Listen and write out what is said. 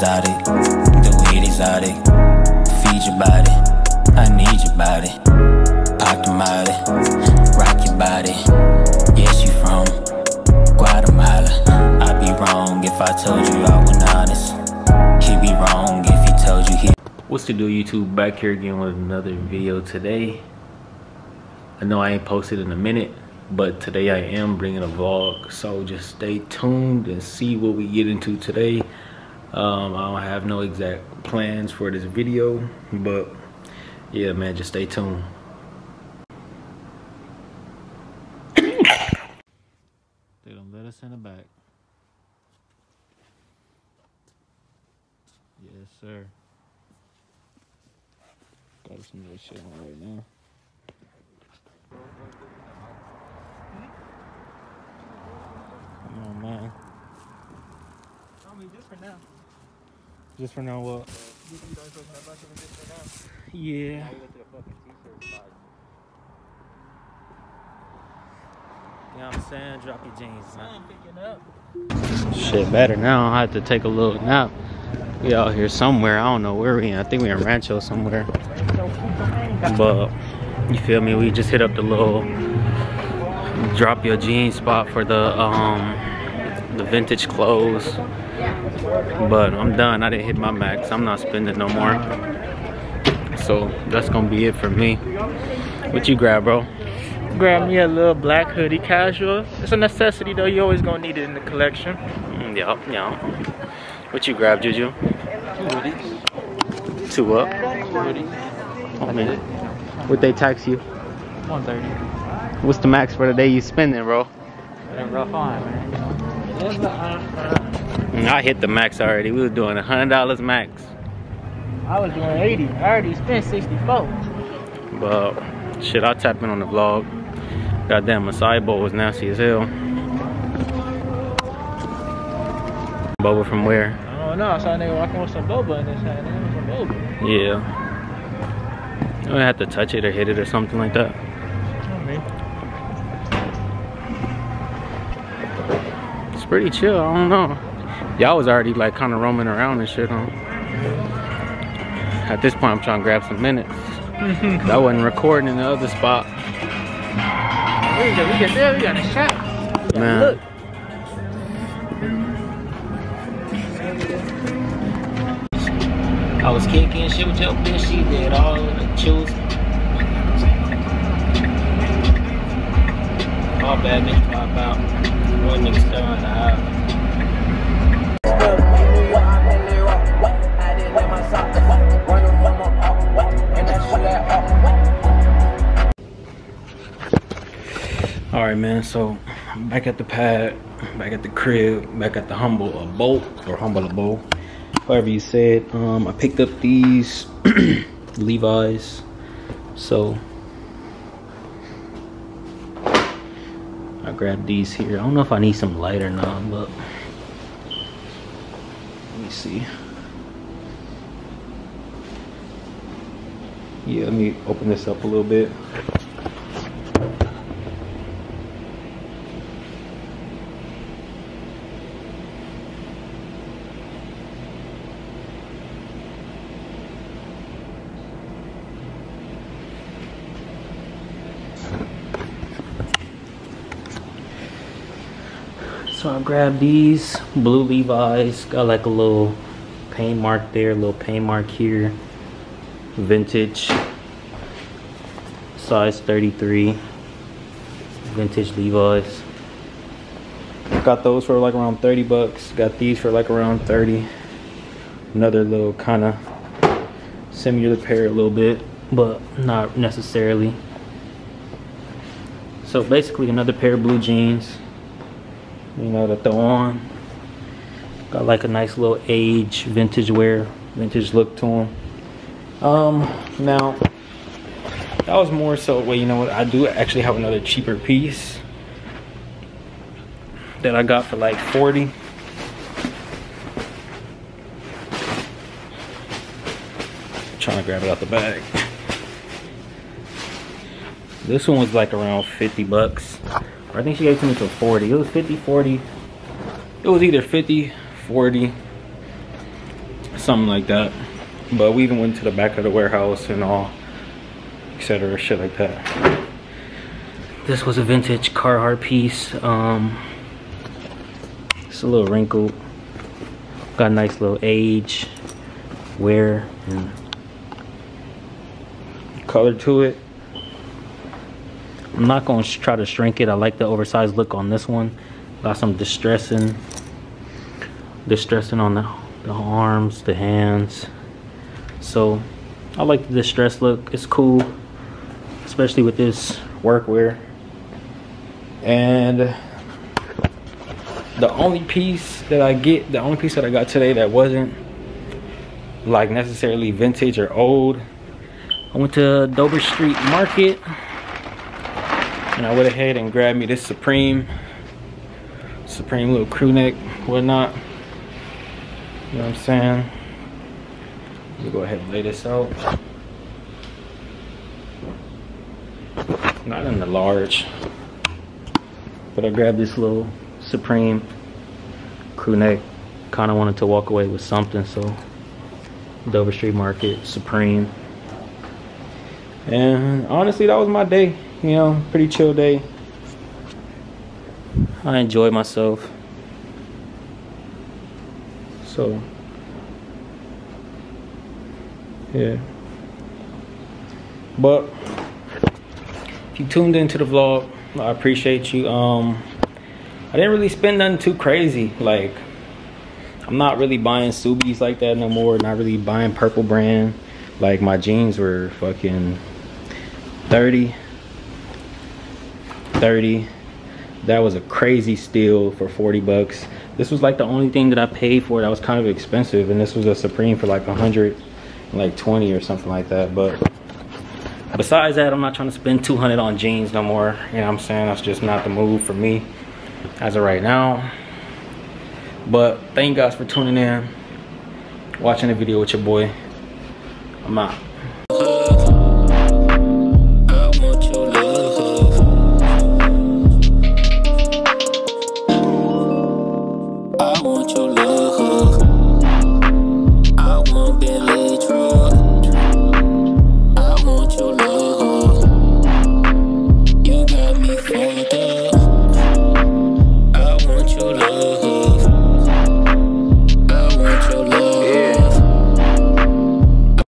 exotic, the weed exotic. Feed your body, I need your body. Rock your body. Yes, you from Guatemala. I'd be wrong if I told you I wasn't honest. He'd be wrong if he told you he. What's to do YouTube back here again with another video today. I know I ain't posted in a minute, but today I am bringing a vlog. So just stay tuned and see what we get into today. Um, I don't have no exact plans for this video, but yeah, man, just stay tuned. they don't let us in the back. Yes, sir. Got some good shit on right now. Come on, man. I mean, just for now. Just for now, what? Yeah. I'm saying? Drop your jeans, up. Shit, better now. I have to take a little nap. We out here somewhere. I don't know where we in. I think we in Rancho somewhere. But you feel me? We just hit up the little drop your jeans spot for the um the vintage clothes. But I'm done. I didn't hit my max. I'm not spending no more. So that's gonna be it for me. What you grab, bro? Grab me a little black hoodie casual. It's a necessity though. You always gonna need it in the collection. Mm, Yup, yup. What you grab, Juju? Two hoodies. Two up. Two hoodies. I mean, what they tax you? 130. What's the max for the day you spending, bro? What a rough on, man. Mm, I hit the max already. We was doing a hundred dollars max. I was doing 80. I already spent 64. But shit, I'll tap in on the vlog. Goddamn, Masai bowl was nasty as hell. Boba from where? I don't know. I saw a nigga walking with some boba in his hand. Some boba. Yeah. I don't have to touch it or hit it or something like that. Pretty chill. I don't know. Y'all was already like kind of roaming around and shit. Huh? At this point, I'm trying to grab some minutes. 'Cause I wasn't recording in the other spot. we got, we got there. We got a shot. Man. Look. I was kicking shit with your bitch. She did all the chills. All bad bitch pop out. On. All right, man. So back at the pad, back at the crib, back at the humble a bolt or humble a bowl, however you say it. Um, I picked up these Levi's. So I grabbed these here. I don't know if I need some light or not, but let me see. Yeah, let me open this up a little bit. So I grabbed these blue Levi's. Got like a little paint mark there, a little paint mark here. Vintage. Size 33. Vintage Levi's. Got those for like around 30 bucks. Got these for like around 30. Another little kind of similar pair a little bit, but not necessarily. So basically another pair of blue jeans you know, to throw on. Got like a nice little age vintage wear, vintage look to them. Um, now that was more so. Well, you know what? I do actually have another cheaper piece that I got for like 40. Trying to grab it out the bag. This one was like around 50 bucks. I think she gave it to me for 40. It was 50, 40. It was either 50, 40. something like that but we even went to the back of the warehouse and all etc shit like that this was a vintage Carhartt piece um it's a little wrinkled got a nice little age wear and color to it I'm not to try to shrink it. I like the oversized look on this one. Got some distressing distressing on the, the arms the hands. So I like the distress look. It's cool especially with this workwear. And the only piece that I get the only piece that I got today that wasn't like necessarily vintage or old I went to Dover Street Market and I went ahead and grabbed me this Supreme Supreme little crew neck whatnot. You know what I'm saying? Let me go ahead and lay this out. Not in the large but I grabbed this little Supreme crew neck. Kind of wanted to walk away with something so Dover Street Market Supreme. And honestly that was my day you know pretty chill day. I enjoyed myself. So yeah. But if you tuned into the vlog I appreciate you. Um I didn't really spend nothing too crazy like I'm not really buying Subies like that no more not really buying purple brand. Like my jeans were fucking 30 30 that was a crazy steal for 40 bucks. This was like the only thing that I paid for that was kind of expensive and this was a Supreme for like 100 like 20 or something like that but besides that I'm not trying to spend 200 on jeans no more you know what I'm saying? That's just not the move for me as of right now. But thank you guys for tuning in watching the video with your boy. I'm out